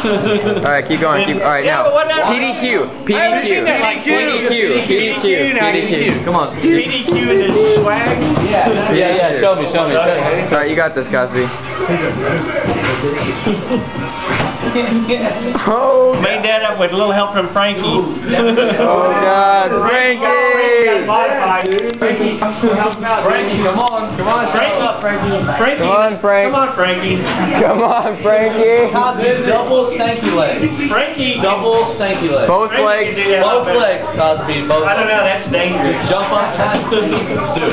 Alright, keep going. Keep. Alright, Yeah, now. but? PDQ. I haven't seen PDQ. like PDQ. PDQ. PDQ. Come on. PDQ and the swag. Yeah, yeah, show me, show me. Show me. Alright, you got this, Cosby. Oh, Made that up with a little help from Frankie. oh God, Frankie! Frankie, Frankie, come on, come on, Frankie. Frankie. Frankie. Come on, Frank. Come on, Frankie. Come on, Frankie. Cosby, double stanky legs. Frankie. Double stanky legs. Both legs. can do that a lot Both legs, Cosby, both. I don't know, that's dangerous. Just Jump up and do